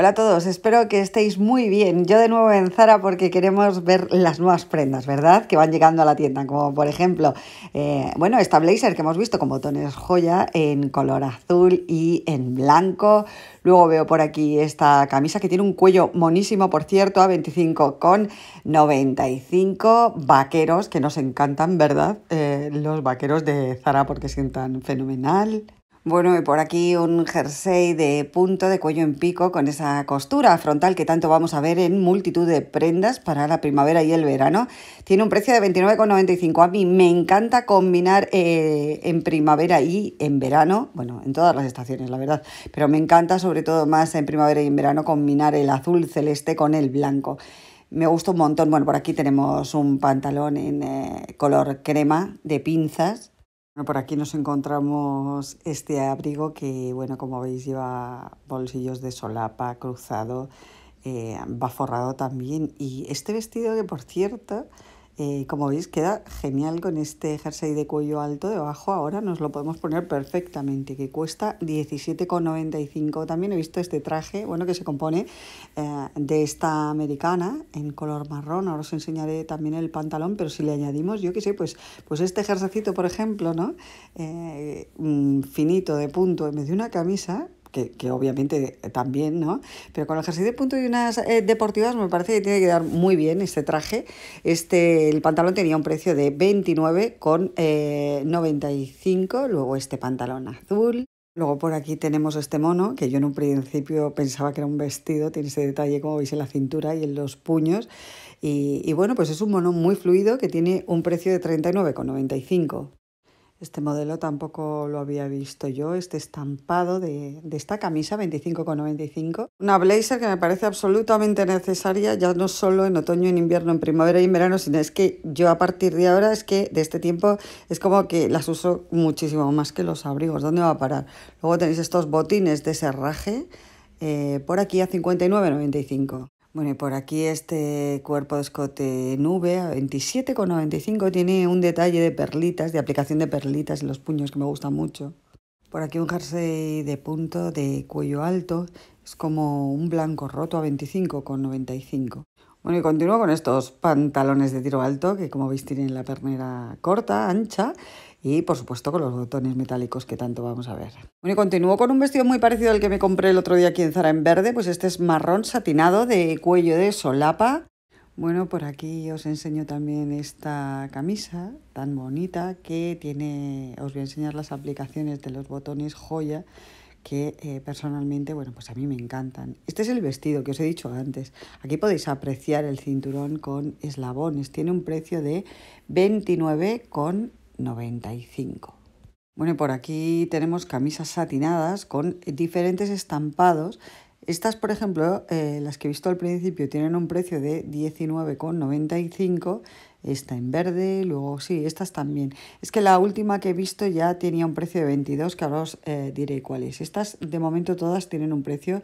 Hola a todos, espero que estéis muy bien. Yo de nuevo en Zara porque queremos ver las nuevas prendas, ¿verdad? Que van llegando a la tienda, como por ejemplo, eh, bueno, esta blazer que hemos visto con botones joya en color azul y en blanco. Luego veo por aquí esta camisa que tiene un cuello monísimo, por cierto, a 25 con 95 vaqueros que nos encantan, ¿verdad? Eh, los vaqueros de Zara porque sientan fenomenal. Bueno, y por aquí un jersey de punto de cuello en pico con esa costura frontal que tanto vamos a ver en multitud de prendas para la primavera y el verano. Tiene un precio de 29,95. A mí me encanta combinar eh, en primavera y en verano, bueno, en todas las estaciones, la verdad, pero me encanta sobre todo más en primavera y en verano combinar el azul celeste con el blanco. Me gusta un montón. Bueno, por aquí tenemos un pantalón en eh, color crema de pinzas por aquí nos encontramos este abrigo que, bueno, como veis lleva bolsillos de solapa, cruzado, eh, va forrado también. Y este vestido que, por cierto, eh, como veis, queda genial con este jersey de cuello alto debajo. Ahora nos lo podemos poner perfectamente, que cuesta 17,95. También he visto este traje, bueno, que se compone eh, de esta americana en color marrón. Ahora os enseñaré también el pantalón, pero si le añadimos, yo qué sé, pues, pues este jerseycito, por ejemplo, ¿no? Eh, finito de punto en vez de una camisa, que, obviamente también, ¿no? Pero con el jersey de punto y unas eh, deportivas me parece que tiene que quedar muy bien este traje. Este, el pantalón tenía un precio de 29,95, eh, luego este pantalón azul. Luego por aquí tenemos este mono, que yo en un principio pensaba que era un vestido, tiene ese detalle como veis en la cintura y en los puños. Y, y bueno, pues es un mono muy fluido que tiene un precio de 39,95. Este modelo tampoco lo había visto yo, este estampado de, esta camisa 25,95. Una blazer que me parece absolutamente necesaria, ya no solo en otoño, en invierno, en primavera y en verano, sino es que yo a partir de ahora es que de este tiempo es como que las uso muchísimo más que los abrigos. ¿Dónde va a parar? Luego tenéis estos botines de serraje eh, por aquí a 59,95. Bueno, y por aquí este cuerpo de escote nube a 27,95 tiene un detalle de perlitas, de aplicación de perlitas en los puños que me gusta mucho. Por aquí un jersey de punto de cuello alto, es como un blanco roto a 25,95. Bueno, y continúo con estos pantalones de tiro alto que como veis tienen la pernera corta, ancha y por supuesto con los botones metálicos que tanto vamos a ver. Bueno, y continúo con un vestido muy parecido al que me compré el otro día aquí en Zara en verde, pues este es marrón satinado de cuello de solapa. Bueno, por aquí os enseño también esta camisa tan bonita que tiene, os voy a enseñar las aplicaciones de los botones joya que eh, personalmente, bueno, pues a mí me encantan. Este es el vestido que os he dicho antes. Aquí podéis apreciar el cinturón con eslabones. Tiene un precio de 29,95 95. Bueno, por aquí tenemos camisas satinadas con diferentes estampados. Estas, por ejemplo, eh, las que he visto al principio, tienen un precio de 19,95. Esta en verde, luego sí, estas también. Es que la última que he visto ya tenía un precio de 22, que ahora os eh, diré cuáles. Estas, de momento, todas tienen un precio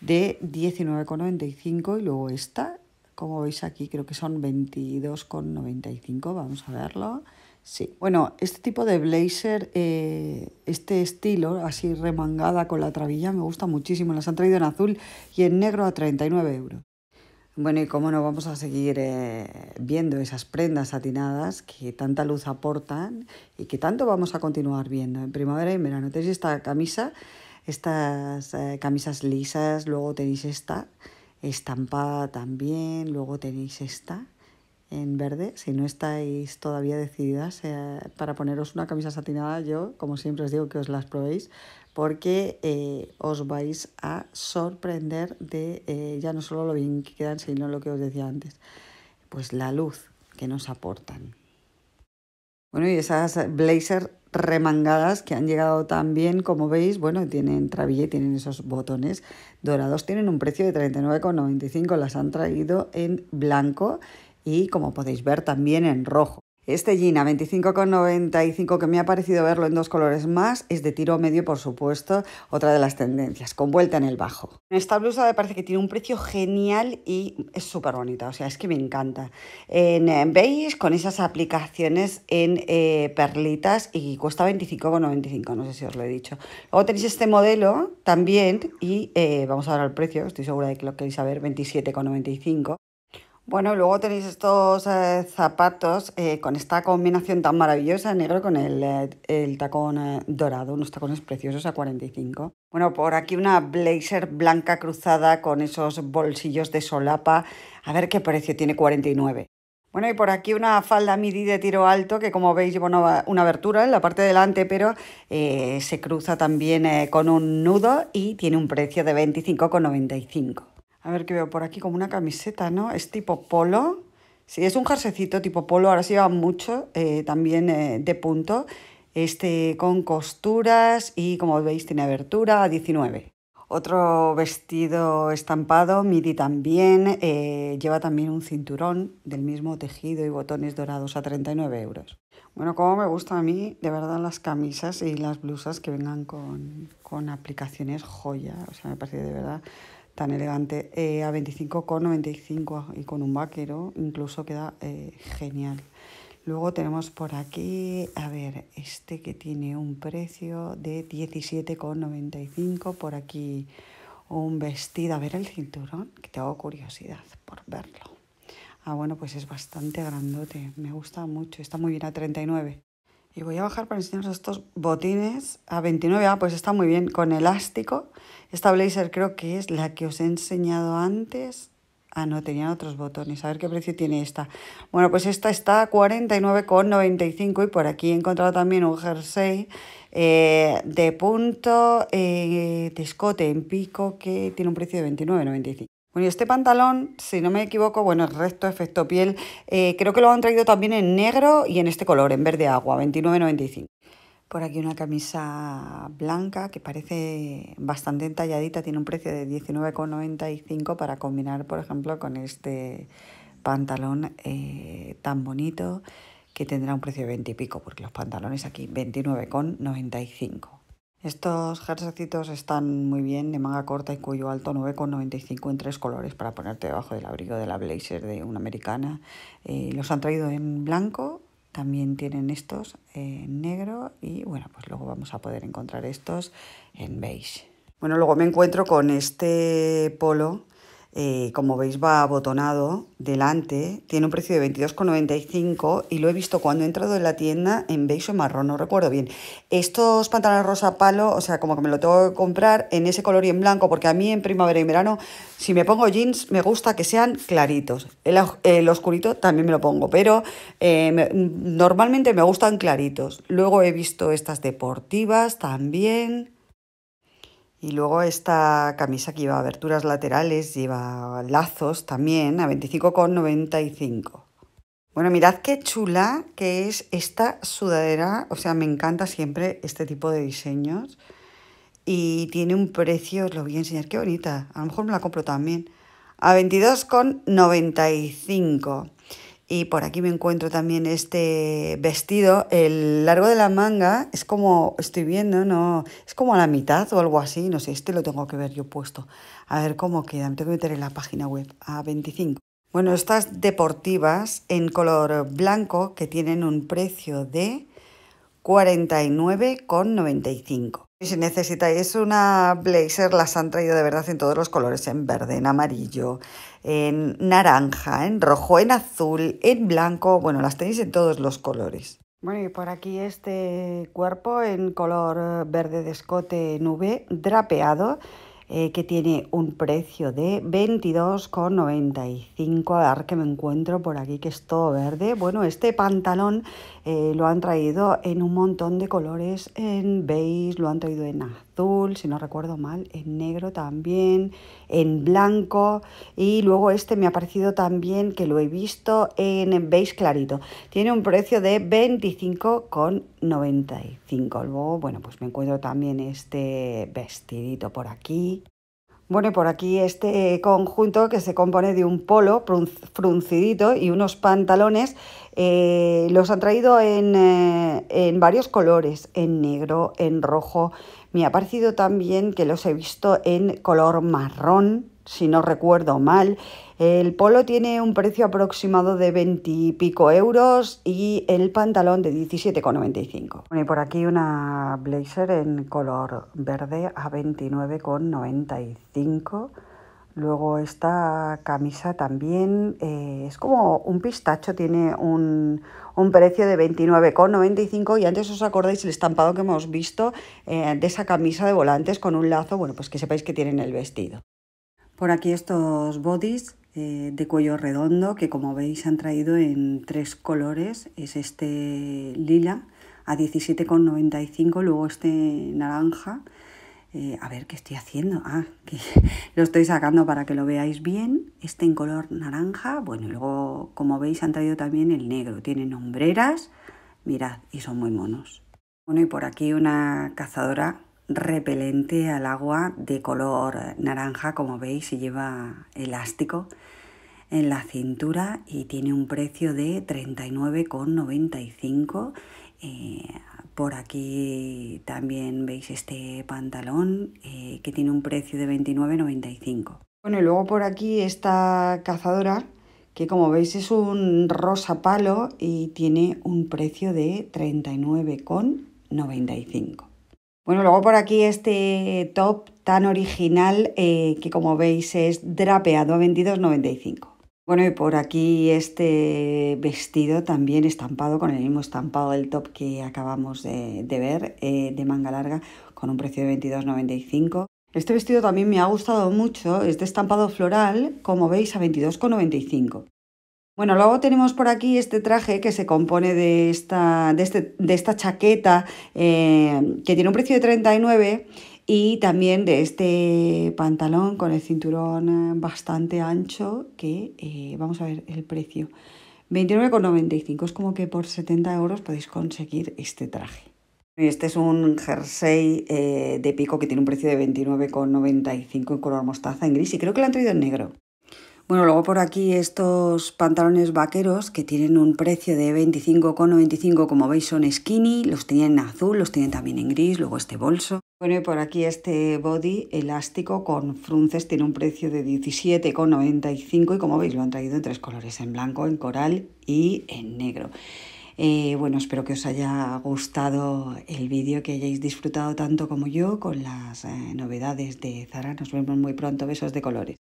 de 19,95 y luego esta, como veis aquí, creo que son 22,95. Vamos a verlo. Sí, bueno, este tipo de blazer, eh, este estilo, así remangada con la trabilla, me gusta muchísimo. Las han traído en azul y en negro a 39 euros. Bueno, y cómo no vamos a seguir eh, viendo esas prendas satinadas que tanta luz aportan y que tanto vamos a continuar viendo en primavera y en verano. Tenéis esta camisa, estas eh, camisas lisas, luego tenéis esta estampada también, luego tenéis esta en verde. Si no estáis todavía decididas eh, para poneros una camisa satinada, yo, como siempre os digo, que os las probéis porque eh, os vais a sorprender de eh, ya no solo lo bien que quedan, sino lo que os decía antes, pues la luz que nos aportan. Bueno, y esas blazer remangadas que han llegado tan bien, como veis, bueno, tienen trabille, tienen esos botones dorados, tienen un precio de 39,95, las han traído en blanco y como podéis ver también en rojo. Este jean a 25,95 que me ha parecido verlo en dos colores más es de tiro medio, por supuesto, otra de las tendencias, con vuelta en el bajo. Esta blusa me parece que tiene un precio genial y es súper bonita, o sea, es que me encanta. En beige con esas aplicaciones en eh, perlitas y cuesta 25,95, no sé si os lo he dicho. Luego tenéis este modelo también y eh, vamos a ver el precio, estoy segura de que lo queréis saber, 27,95. Bueno, luego tenéis estos eh, zapatos eh, con esta combinación tan maravillosa, negro con el, eh, tacón dorado, unos tacones preciosos a 45. Bueno, por aquí una blazer blanca cruzada con esos bolsillos de solapa, a ver qué precio tiene 49. Bueno, y por aquí una falda midi de tiro alto que como veis lleva una, una abertura en la parte de delante, pero se cruza también con un nudo y tiene un precio de 25,95. A ver qué veo por aquí, como una camiseta, ¿no? Es tipo polo. Sí, es un jerseycito tipo polo, ahora se lleva mucho, eh, también eh, de punto. Este con costuras y como veis tiene abertura a 19. Otro vestido estampado, midi también, eh, lleva también un cinturón del mismo tejido y botones dorados a 39 euros. Bueno, como me gustan a mí, de verdad, las camisas y las blusas que vengan con, con aplicaciones joya. O sea, me parece de verdad tan elegante. Eh, a 25,95 y con un vaquero incluso queda eh, genial. Luego tenemos por aquí, a ver, este que tiene un precio de 17,95. Por aquí un vestido, a ver el cinturón, que tengo curiosidad por verlo. Ah, bueno, pues es bastante grandote, me gusta mucho, está muy bien a 39. Y voy a bajar para enseñaros estos botines a 29. Ah, pues está muy bien, con elástico. Esta blazer creo que es la que os he enseñado antes. Ah, no, tenían otros botones. A ver qué precio tiene esta. Bueno, pues esta está a 49,95 y por aquí he encontrado también un jersey eh, de punto eh, de escote en pico que tiene un precio de 29,95. Y este pantalón, si no me equivoco, bueno, es recto, efecto piel. Eh, creo que lo han traído también en negro y en este color, en verde agua, 29,95. Por aquí una camisa blanca que parece bastante entalladita, tiene un precio de 19,95 para combinar, por ejemplo, con este pantalón eh, tan bonito que tendrá un precio de 20 y pico, porque los pantalones aquí 29,95. Estos jerseycitos están muy bien, de manga corta y cuello alto, 9,95 en tres colores para ponerte debajo del abrigo de la blazer de una americana. Eh, los han traído en blanco, también tienen estos en negro y bueno, pues luego vamos a poder encontrar estos en beige. Bueno, luego me encuentro con este polo eh, como veis va abotonado delante, tiene un precio de 22,95 y lo he visto cuando he entrado en la tienda en beige o marrón, no recuerdo bien. Estos pantalones rosa palo, o sea, como que me lo tengo que comprar en ese color y en blanco, porque a mí en primavera y verano, si me pongo jeans, me gusta que sean claritos. El, oscurito también me lo pongo, pero eh, normalmente me gustan claritos. Luego he visto estas deportivas también. Y luego esta camisa que lleva aberturas laterales, lleva lazos también a 25,95. Bueno, mirad qué chula que es esta sudadera. O sea, me encanta siempre este tipo de diseños. Y tiene un precio, os lo voy a enseñar, qué bonita. A lo mejor me la compro también. A 22,95. Y por aquí me encuentro también este vestido. El largo de la manga es como, estoy viendo, no, es como a la mitad o algo así. No sé, este lo tengo que ver yo puesto. A ver cómo queda. Me tengo que meter en la página web a 25. Bueno, estas deportivas en color blanco que tienen un precio de 49,95. Si necesitáis una blazer, las han traído de verdad en todos los colores, en verde, en amarillo, en naranja, en rojo, en azul, en blanco, bueno, las tenéis en todos los colores. Bueno, y por aquí este cuerpo en color verde de escote nube drapeado eh, que tiene un precio de 22,95. A ver que me encuentro por aquí que es todo verde. Bueno, este pantalón eh, lo han traído en un montón de colores, en beige, lo han traído en azul, si no recuerdo mal, en negro también, en blanco y luego este me ha parecido también que lo he visto en beige clarito. Tiene un precio de 25,95. Luego, bueno, pues me encuentro también este vestidito por aquí. Bueno, por aquí este conjunto que se compone de un polo fruncidito y unos pantalones, eh, los han traído en, eh, en, varios colores, en negro, en rojo. Me ha parecido también que los he visto en color marrón, si no recuerdo mal. El polo tiene un precio aproximado de 20 y pico euros y el pantalón de 17,95. y por aquí una blazer en color verde a 29,95. Luego esta camisa también eh, es como un pistacho, tiene un, precio de 29,95 y antes os acordáis el estampado que hemos visto eh, de esa camisa de volantes con un lazo, bueno, pues que sepáis que tienen el vestido. Por aquí estos bodies eh, de cuello redondo que como veis han traído en tres colores. Es este lila a 17,95, luego este naranja. Eh, a ver qué estoy haciendo. Ah, que lo estoy sacando para que lo veáis bien. Este en color naranja. Bueno, y luego como veis han traído también el negro. Tienen hombreras. Mirad, y son muy monos. Bueno, y por aquí una cazadora repelente al agua de color naranja, como veis, y lleva elástico en la cintura y tiene un precio de 39,95. Eh, por aquí también veis este pantalón eh, que tiene un precio de 29,95. Bueno, y luego por aquí esta cazadora que como veis es un rosa palo y tiene un precio de 39,95. Bueno, luego por aquí este top tan original eh, que como veis es drapeado a 22,95. Bueno, y por aquí este vestido también estampado con el mismo estampado del top que acabamos de, ver, eh, de manga larga, con un precio de 22,95. Este vestido también me ha gustado mucho, es de estampado floral, como veis, a 22,95. Bueno, luego tenemos por aquí este traje que se compone de esta, de este, esta chaqueta eh, que tiene un precio de 39 y también de este pantalón con el cinturón eh, bastante ancho que eh, vamos a ver el precio. 29,95. Es como que por 70 euros podéis conseguir este traje. Este es un jersey de pico que tiene un precio de 29,95 en color mostaza en gris y creo que lo han traído en negro. Bueno, luego por aquí estos pantalones vaqueros que tienen un precio de 25,95, como veis son skinny, los tienen en azul, los tienen también en gris, luego este bolso. Bueno, y por aquí este body elástico con frunces tiene un precio de 17,95 y como veis lo han traído en tres colores, en blanco, en coral y en negro. Eh, bueno, espero que os haya gustado el vídeo, que hayáis disfrutado tanto como yo con las eh, novedades de Zara. Nos vemos muy pronto. Besos de colores.